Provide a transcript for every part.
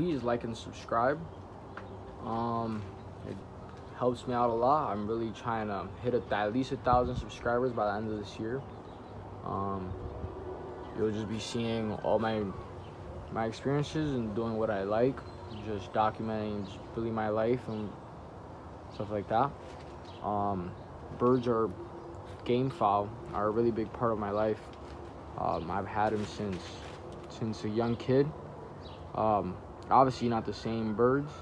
please like and subscribe. Um, it helps me out a lot. I'm really trying to hit a, at least a thousand subscribers by the end of this year. Um, you'll just be seeing all my my experiences and doing what I like, just documenting just really my life and stuff like that. Um, birds are game fowl are a really big part of my life. Um, I've had them since since a young kid. Um, obviously not the same birds.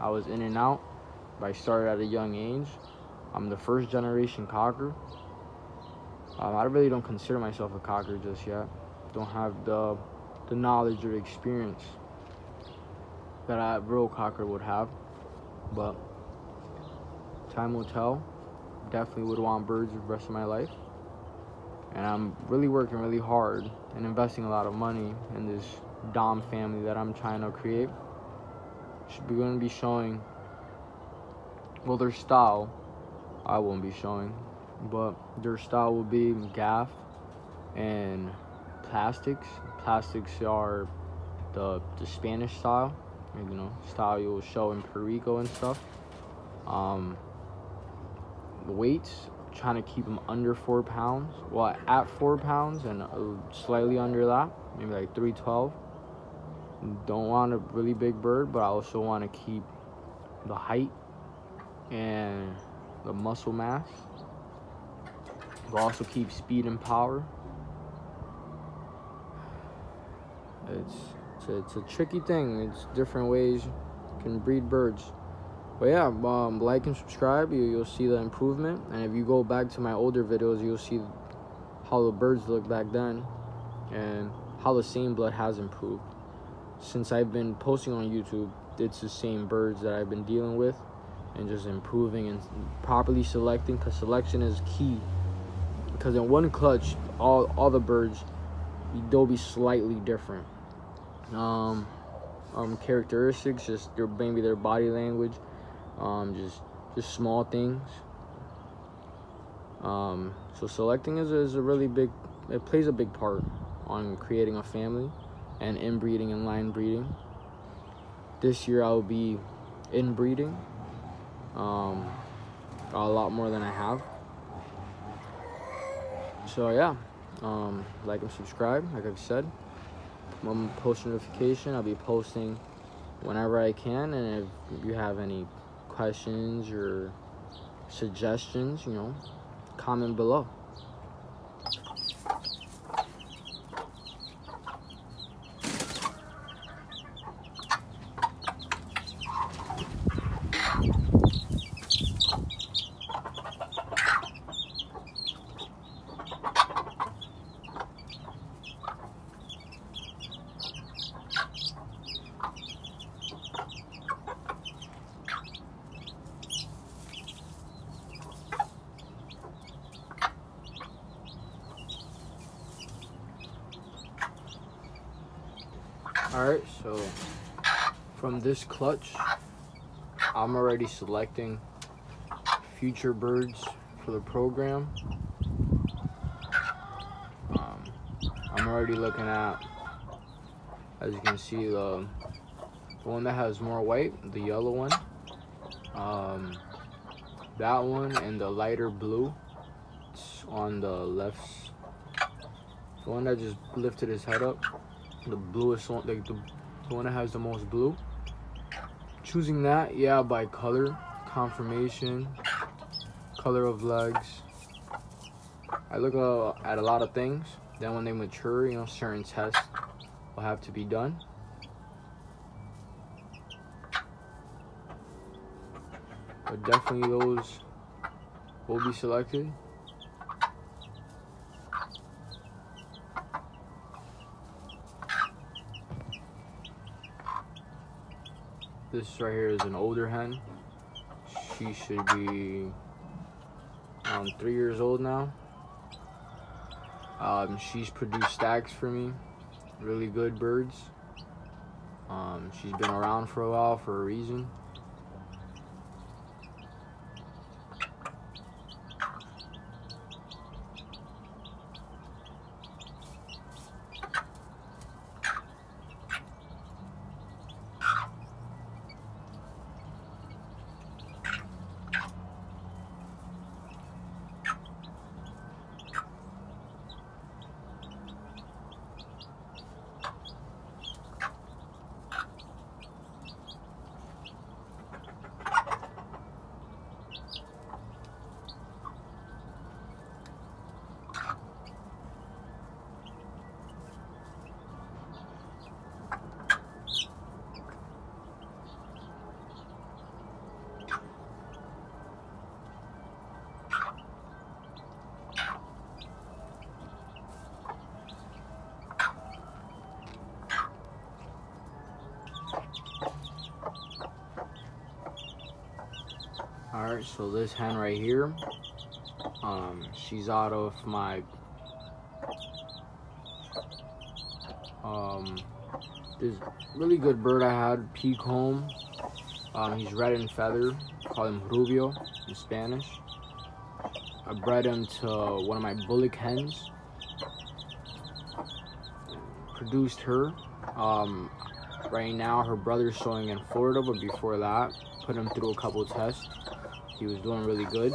I was in and out, but I started at a young age. I'm the first generation cocker. Um, I really don't consider myself a cocker just yet. Don't have the the knowledge or experience that a real cocker would have, but time will tell. Definitely would want birds the rest of my life, and I'm really working really hard and investing a lot of money in this Dom family that I'm trying to create. Should be going to be showing. Well, their style, I won't be showing, but their style will be gaff and plastics. Plastics are the the Spanish style, you know, style you'll show in Puerto Rico and stuff. Um, weights, trying to keep them under four pounds. Well, at four pounds and uh, slightly under that, maybe like three twelve. Don't want a really big bird, but I also want to keep the height and the muscle mass. But also keep speed and power. It's it's a, it's a tricky thing. It's different ways you can breed birds. But yeah, um, like and subscribe. You, you'll see the improvement. And if you go back to my older videos, you'll see how the birds look back then and how the same blood has improved. Since I've been posting on YouTube, it's the same birds that I've been dealing with and just improving and properly selecting because selection is key. Because in one clutch, all, all the birds, they'll be slightly different um, um, characteristics, just their maybe their body language, um, just just small things. Um, so selecting is, is a really big, it plays a big part on creating a family and inbreeding and line breeding. This year I'll be inbreeding um, a lot more than I have. So yeah, um, like and subscribe, like I've said one post notification. I'll be posting whenever I can. And if you have any questions or suggestions, you know, comment below. Alright, so from this clutch, I'm already selecting future birds for the program. Um, I'm already looking at, as you can see, the, the one that has more white, the yellow one. Um, that one and the lighter blue on the left. The one that just lifted his head up the bluest one, like the, the one that has the most blue. Choosing that, yeah, by color, confirmation, color of legs. I look uh, at a lot of things. Then when they mature, you know, certain tests will have to be done. But definitely those will be selected. This right here is an older hen. She should be um, three years old now. Um, she's produced stacks for me. Really good birds. Um, she's been around for a while for a reason. So this hen right here, um, she's out of my, um, this really good bird I had, Peacomb. Um, he's red in feather, call him Rubio in Spanish. I bred him to one of my bullock hens. Produced her. Um, right now, her brother's showing in Florida, but before that, put him through a couple tests. He was doing really good.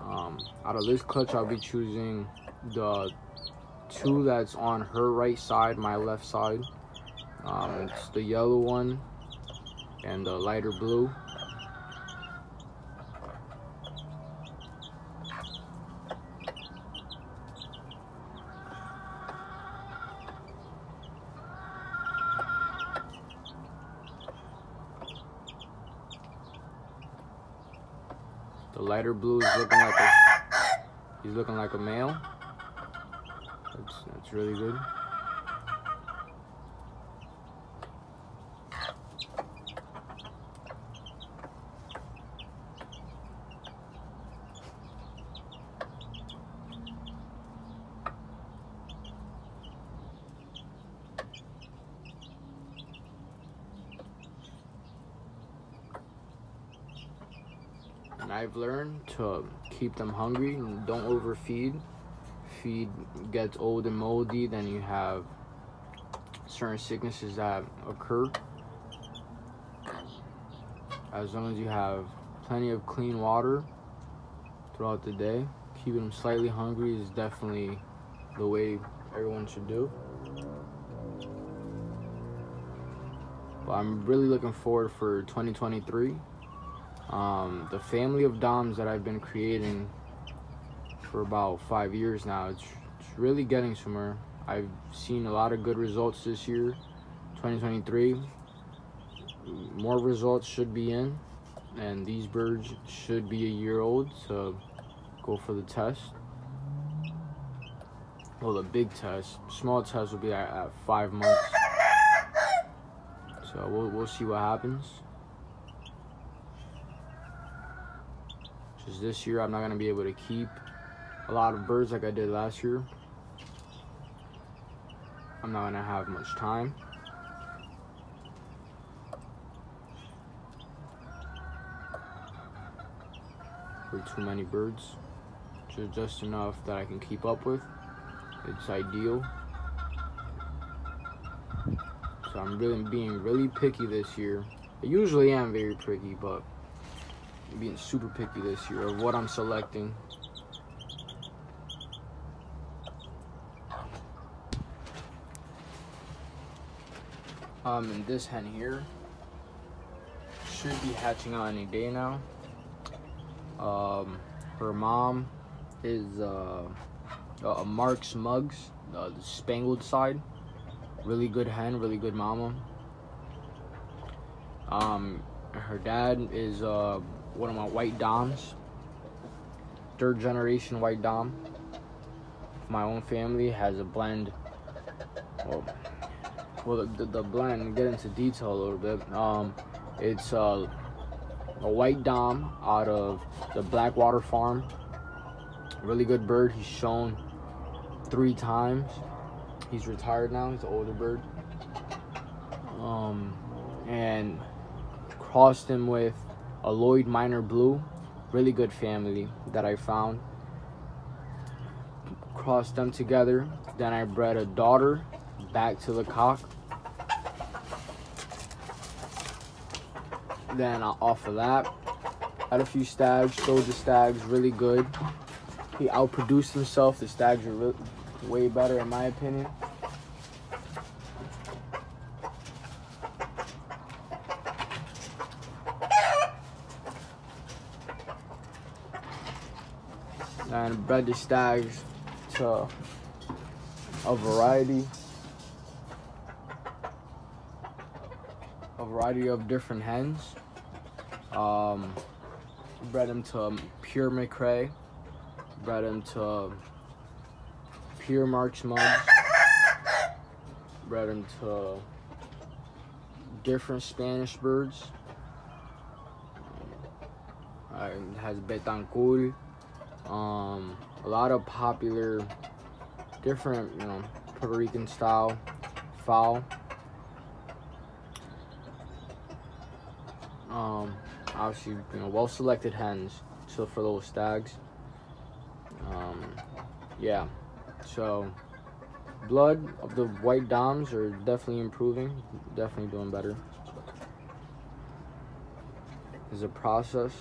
Um, out of this clutch, I'll be choosing the two that's on her right side, my left side. Um, it's the yellow one and the lighter blue. The lighter blue is looking like a he's looking like a male. That's that's really good. And I've learned to keep them hungry and don't overfeed. Feed gets old and moldy, then you have certain sicknesses that occur. As long as you have plenty of clean water throughout the day, keeping them slightly hungry is definitely the way everyone should do. But I'm really looking forward for 2023 um, the family of doms that I've been creating for about five years now. It's, it's really getting somewhere. I've seen a lot of good results this year, 2023. More results should be in, and these birds should be a year old to go for the test. Well, the big test, small test will be at, at five months. So we'll, we'll see what happens. Just this year, I'm not going to be able to keep a lot of birds like I did last year. I'm not going to have much time. For too many birds. Just, just enough that I can keep up with. It's ideal. So I'm really being really picky this year. I usually am very picky, but being super picky this year of what I'm selecting. Um, and this hen here should be hatching out any day now. Um, her mom is uh, a Mark's Mugs, uh, the spangled side. Really good hen, really good mama. Um, her dad is uh, one of my white doms. Third generation white dom. My own family has a blend. Well, well the, the blend, get into detail a little bit. Um, it's uh, a white dom out of the Blackwater farm. Really good bird. He's shown three times. He's retired now. He's an older bird. Um, and crossed him with a Lloyd Miner Blue, really good family that I found. Crossed them together. Then I bred a daughter back to the cock. Then off of that, had a few stags, showed the stags really good. He outproduced himself. The stags are way better in my opinion. And bred the stags to a variety a variety of different hens um, bred them to pure McRae bred them to pure Mark's Mugs bred them to different Spanish birds has Betancourt. Um, a lot of popular, different, you know, Puerto Rican style fowl. Um, obviously, you know, well selected hens so for those stags. Um, yeah, so blood of the white doms are definitely improving, definitely doing better. Is a process.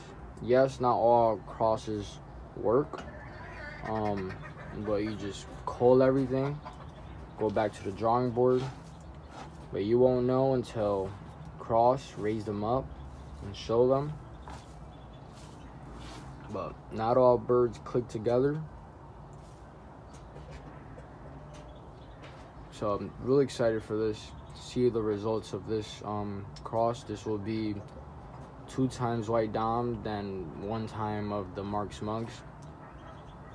Yes, not all crosses work, um, but you just cull everything, go back to the drawing board, but you won't know until cross, raise them up, and show them. But not all birds click together. So I'm really excited for this. See the results of this um, cross. This will be two times white dom, then one time of the Marks Mugs.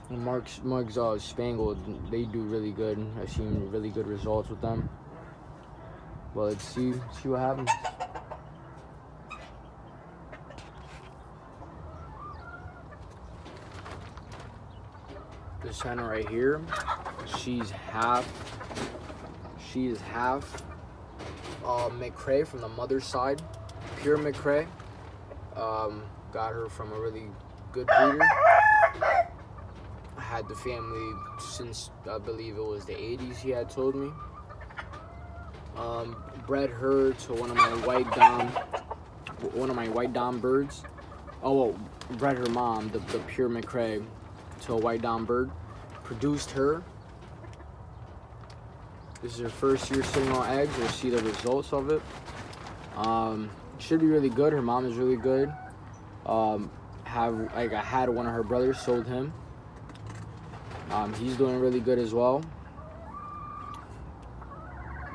The marks Mugs uh, Spangled, they do really good. I've seen really good results with them. But let's see see what happens. This hen right here, she's half, she is half uh, McRae from the mother's side, pure McRae. Um, got her from a really good breeder. Had the family since I believe it was the 80s. He had told me. Um, bred her to one of my white dom, one of my white dom birds. Oh, well, bred her mom, the, the pure McRae, to a white dom bird. Produced her. This is her first year sitting on eggs. We'll see the results of it. Um, should be really good. Her mom is really good. Um, have like I had one of her brothers sold him. Um, he's doing really good as well.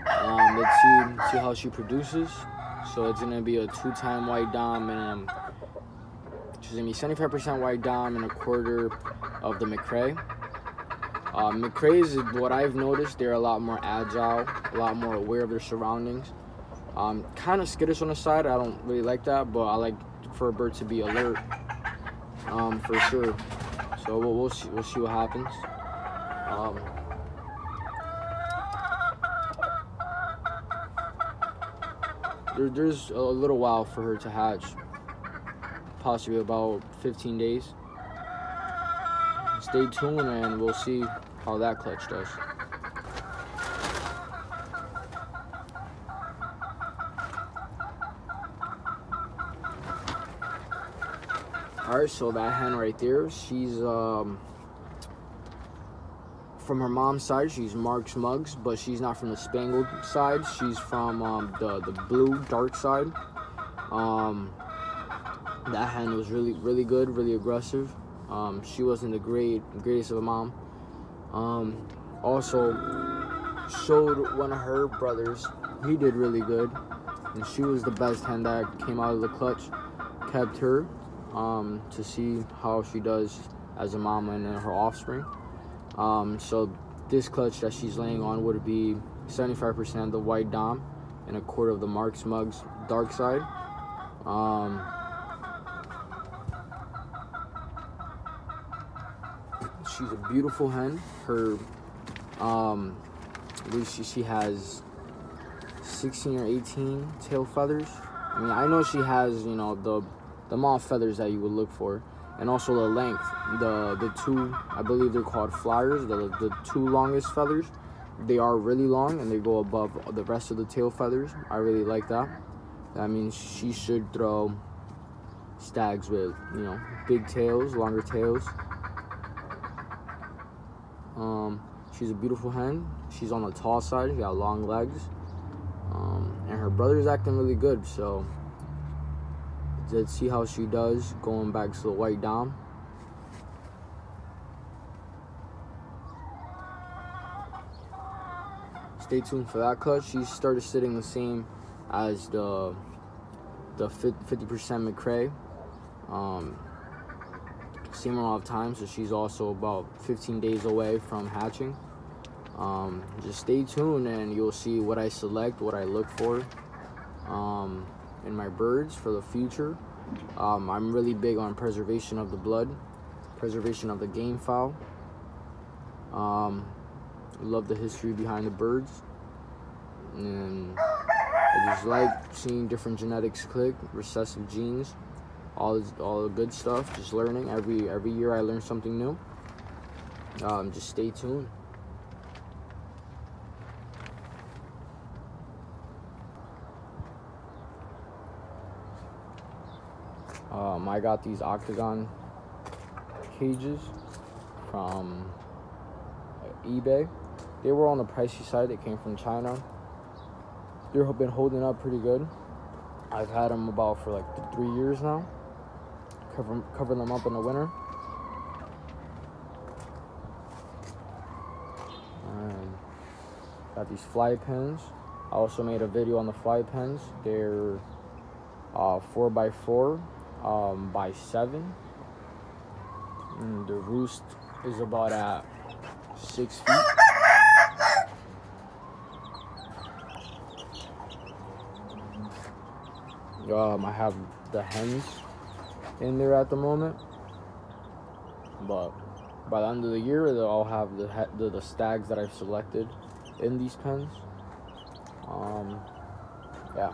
Um, let's see see how she produces. So it's gonna be a two-time white dom and um, she's gonna be 75% white dom and a quarter of the McRae. Uh, McRae's, what I've noticed, they're a lot more agile, a lot more aware of their surroundings. Um, kind of skittish on the side. I don't really like that, but I like for a bird to be alert um, for sure. So we'll, we'll, see. We'll see what happens. Um, there, there's a little while for her to hatch, possibly about 15 days. Stay tuned, and we'll see how that clutch does. All right, so that hen right there, she's um, from her mom's side. She's Marks Mugs, but she's not from the Spangled side. She's from um, the the blue dark side. Um, that hen was really really good, really aggressive. Um, she wasn't the great greatest of a mom. Um, also showed one of her brothers. He did really good, and she was the best hen that came out of the clutch. Kept her um, to see how she does as a mama and her offspring. Um, so this clutch that she's laying on would be 75% the white dom and a quarter of the Marks Mugs dark side. Um, she's a beautiful hen. Her, um, she, she has 16 or 18 tail feathers. I mean, I know she has, you know, the the mom feathers that you would look for and also the length. The the two i believe they're called flyers the the two longest feathers. They are really long and they go above the rest of the tail feathers. I really like that. That means she should throw stags with you know big tails longer tails. Um she's a beautiful hen. She's on the tall side. She got long legs. Um, and her brother's acting really good so Let's see how she does going back to the white dom. Stay tuned for that cut. She started sitting the same as the the 50% McRae. Um, same amount of time, so she's also about 15 days away from hatching. Um, just stay tuned and you'll see what I select, what I look for. Um, and my birds for the future. Um, I'm really big on preservation of the blood, preservation of the game fowl. Um, love the history behind the birds. And I just like seeing different genetics click, recessive genes, all all the good stuff. Just learning every every year. I learn something new. Um, just stay tuned. Um, I got these octagon cages from eBay. They were on the pricey side. They came from China. They've been holding up pretty good. I've had them about for like three years now. Cover, cover them up in the winter. Got these fly pens. I also made a video on the fly pens. They're uh, 4x4 um, by 7. And the roost is about at 6 feet. Um, I have the hens in there at the moment, but by the end of the year, all have the, the, the stags that I've selected in these pens. Um, yeah.